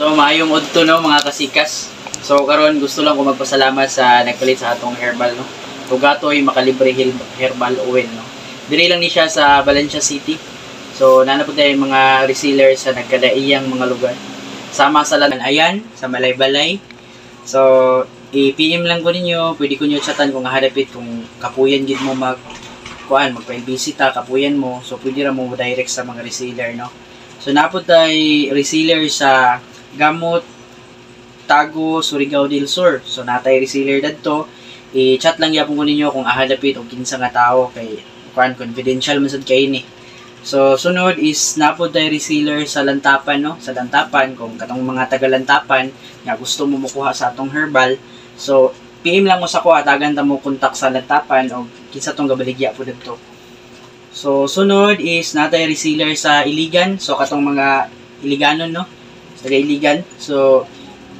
So maayong udto no mga kasikas. So karon gusto lang ko magpasalamat sa nagpalit sa atong herbal no. Tugatoy makalibre herbal oil no. Dili lang ni siya sa Valencia City. So nana po tayo mga reseller sa nagkadaiyang mga lugar. Sama sa lalan ayan sa Malay-Balay. So i-PM lang ko ninyo, pwede ko nyo chatan kung hadapit kung kapuyan gid mo mag kuan magpa-bisita kapuyan mo. So pwede ra mo direct sa mga reseller no. So napod tay reseller sa gamot Tago, Surigao del Sur. So natay reseller dadto. I-chat lang yapon ko ninyo kung ahadapit o kinsa nga tao kay kuan confidential man sad kay ni. So sunod is napod tay reseller sa Lantapan no, sa Lantapan kung katong mga taga Lantapan nga gusto mo makuha sa atong herbal. So PM lang mo sa ko atagan ta mo kontak sa Lantapan o kinsa tong gabaligya po dito. So sunod is natay reseller sa Iligan. So katong mga Iliganon no, sa taga Iligan. So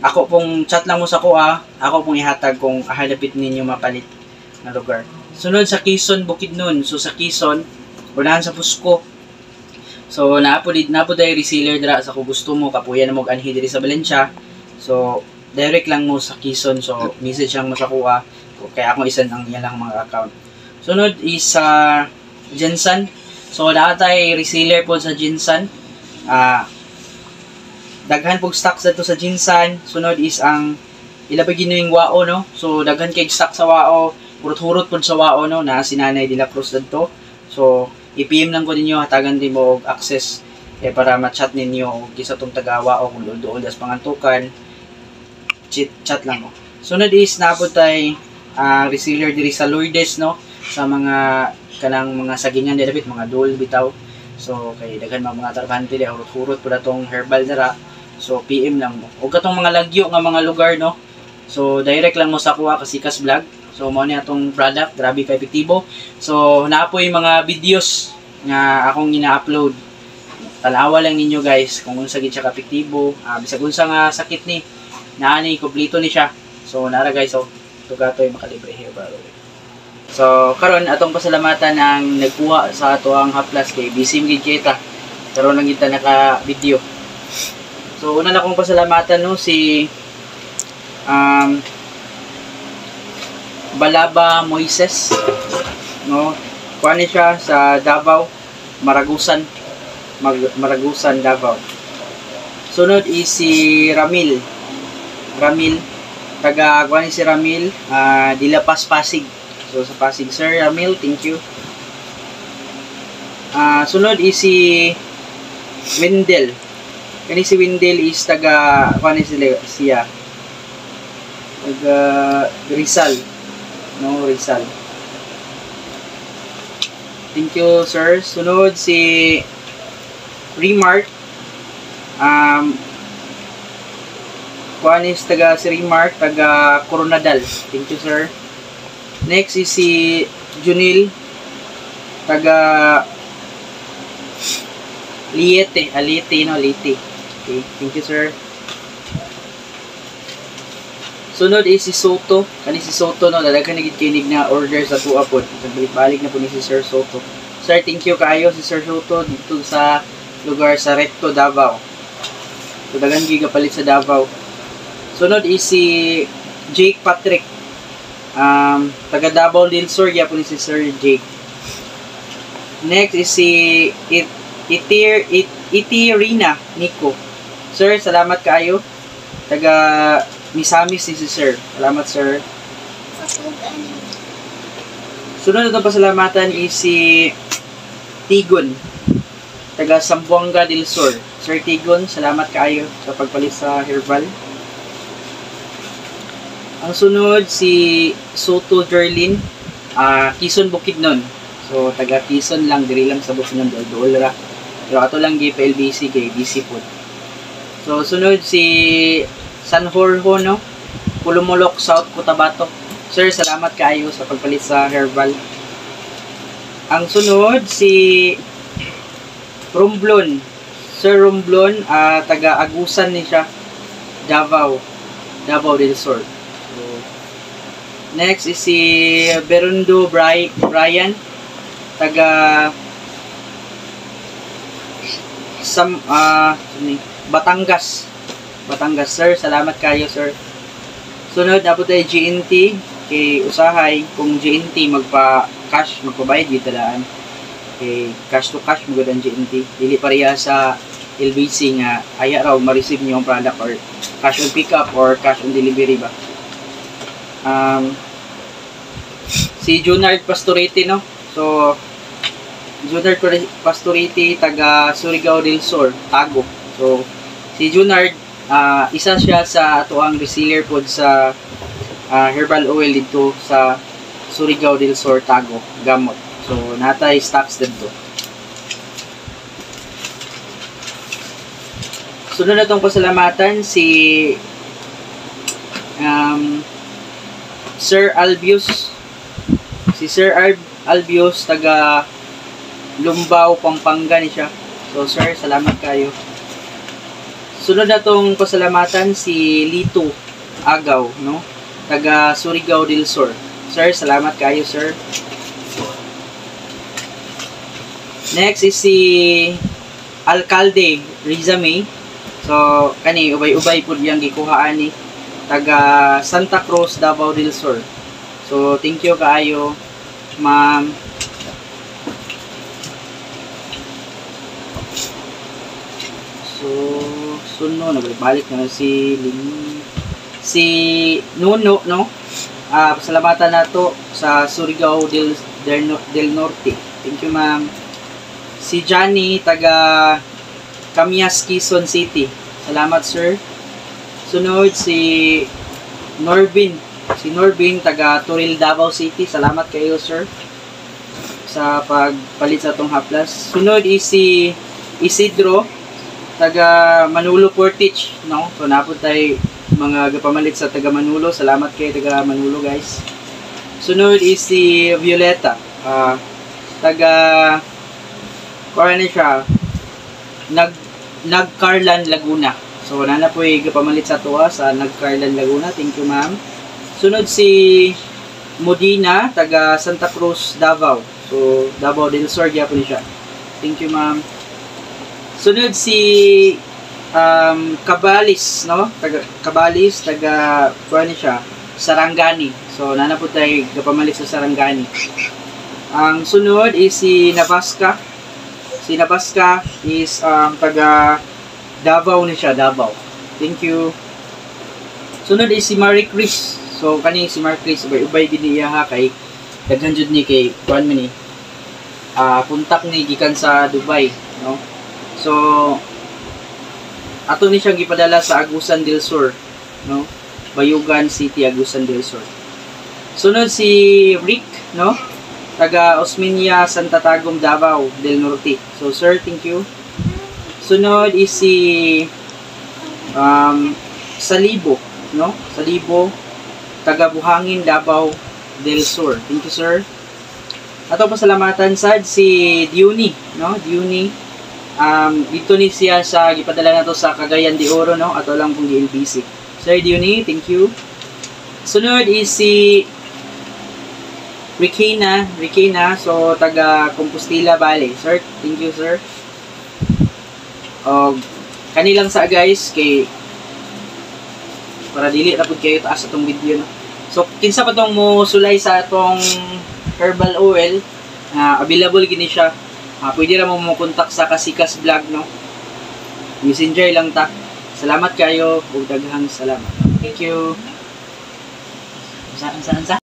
ako pong chat lang mo sa kuha, ako pong ihatag kung ahalapit ninyo mapalit na lugar. Sunod sa Quezon, Bukidnon. So sa Quezon, unahan sa Pusco. So naapo di naapo dai reseller dira sa kung gusto mo kapuyan mo anhi diri sa Valencia. So direct lang mo sa Quezon. So message lang mo sa kuha. Kaya ako isan ang iya lang mga account. Sunod is sa Jensen. So natay reseller po sa Jensen. Ah daghan pog stock sa to sa Jinsan. Sunod is ang ilabay ginuing wao no. So daghan kay stock sa wao, hurot-hurot pud sa wao no na sinanay dila Cruz dadto. So i-PM lang ko ninyo hatagan din mo og access eh, para ma-chat ninyo og kisa tong taga wao kung dool das pangantukan. Chat, chat lang mo. Sunod is naabot tay ah, reseller diri sa Lourdes no sa mga kanang mga sagingan dili mga dol bitaw. So kay daghan mga mga trabahante di hurot-hurot pud atong herbal dara. So, PM lang mo. O katong mga lagyo nga mga lugar, no? So, direct lang mo sa kuha kasi kas vlog. So, mo ni atong product, grabe ka epektibo. So, naapoy mga videos nga akong ina-upload. Tanawa lang ninyo guys kung unsa gid siya ka epektibo. Ah, bisag unsa nga sakit ni, naani kompleto ni siya. So, nara guys, so, tugatoy makalibre herbal. So, karon atong pasalamatan ang nagkuha sa ato ang haplas kay Bisim Gidjeta. Karon lang kita naka-video. So, una na kong pasalamatan no, si um, Balaba Moises. No, kuha ni siya sa Davao, Maragusan. Mag, Maragusan, Davao. Sunod is si Ramil. Ramil. Taga, kuha ni si Ramil, uh, Dilapas Pasig. So, sa Pasig. Sir Ramil, thank you. Ah, sunod is si Wendell. Kani si Wendell is taga kani sila siya. Taga Rizal. No, Rizal. Thank you, sir. Sunod si Remark. Um, kuan is taga si Remark, taga Coronadal. Thank you, sir. Next is si Junil, taga Liete, Aliete, no, Liete. Okay, thank you, sir. Sunod is si Soto. Kani si Soto, no, dalaga na kinig na order sa tuwa po. Balik-balik na po ni si Sir Soto. Sir, thank you kayo si Sir Soto dito sa lugar sa Recto, Davao. So, dagan gigapalit sa Davao. Sunod is si Jake Patrick. Um, taga Davao del Sur, po ni si Sir Jake. Next is si It Itir It, Itirina Nico. Sir, salamat kaayo. Taga Misamis ni si Sir. Salamat, Sir. Sunod na pasalamatan is si Tigon. Taga Sambuanga del Sur. Sir Tigon, salamat kaayo sa pagpalit sa herbal. Ang sunod si Soto Jerlin, ah Quezon Bukidnon. So taga Quezon lang diri lang sa Bukidnon dol ra. Pero ato lang gi LBC kay BC Food. So sunod si San Jorge no, Pulumulok South Cotabato. Sir, salamat kaayo sa pagpalit sa herbal. Ang sunod si Rumblon. Sir Rumblon, ah, taga Agusan ni siya. Davao. Davao del Sur. Next is si Berundo Bri Brian. Taga ah, uh, Batangas. Batangas. Sir, salamat kayo, sir. Sunod, dapat tayo GNT kay usahay kung GNT magpa cash magpabayad dito daan kay cash to cash mo ang GNT dili pareha sa LBC nga aya raw ma-receive niyo ang product or cash on pick up or cash on delivery ba um, si Junard Pastorete no? So Junard Pastorete taga Surigao del Sur Tago so si Junard uh, isa siya sa atuang reseller pod sa uh, herbal oil dito sa Surigao del Sur Tago gamot. So natay stocks dito sunod na tong pasalamatan si um, Sir Albius si Sir Al Albius taga Lumbao, Pampanga ni siya so sir, salamat kayo sunod na tong pasalamatan si Lito Agaw no taga Surigao del Sur. Sir, salamat kayo, sir. Next is si Alcalde Rizame. So, kani ubay-ubay pud yang gikuhaan ni taga Santa Cruz, Davao del Sur. So, thank you kaayo, ma'am. So, sunod na balik na si Ling si Nuno, no? Ah, pasalamatan nato sa Surigao del, del, del Norte. Thank you, ma'am. Si Johnny, taga Camias, Quezon City. Salamat, sir. Sunod, si Norbin. Si Norbin, taga Turil, Davao City. Salamat kayo, sir. Sa pagpalit sa itong haplas. Sunod is si Isidro, taga Manolo Portage, no? So, napod tayo mga gapamalit sa taga Manolo. Salamat kay taga Manolo guys. Sunod is si Violeta. Uh, taga na siya. Nag Nagcarlan Laguna. So nana po ay gapamalit sa tuwa sa Nagcarlan Laguna. Thank you ma'am. Sunod si Modina, taga Santa Cruz, Davao. So Davao del Sur po ni siya. Thank you ma'am. Sunod si um, Kabalis, no? Taga, Kabalis, taga, kuha siya, Sarangani. So, nana po tayo kapamalit sa Sarangani. Ang sunod is si Navaska. Si Navaska is um, taga Davao ni siya, Davao. Thank you. Sunod is si Marie Chris. So, kani si Marie Chris, ubay-ubay din niya ha kay daghan ni kay kuan mi ni. Ah, uh, puntak ni gikan sa Dubai, no? So, ato ni siyang gipadala sa Agusan del Sur, no? Bayugan City, Agusan del Sur. Sunod si Rick, no? Taga Osmeña, Santa Tagum, Davao del Norte. So, sir, thank you. Sunod is si um, Salibo, no? Salibo, taga Buhangin, Davao del Sur. Thank you, sir. Ato pasalamatan sad si Diuni, no? Diuni um, dito ni siya sa gipadala na to sa Cagayan de Oro no ato lang pong GLBC Sir Diony thank you sunod is si Rikina Rikina so taga Compostela Valley sir thank you sir og kanilang sa guys kay para dili ra pud kayo taas atong video no so kinsa pa tong mo sulay sa atong herbal oil uh, available gini siya Uh, pwede naman mo kontak sa Kasikas Vlog, no? Messenger lang ta. Salamat kayo. Ug daghang salamat. Thank you. Saan, saan, saan?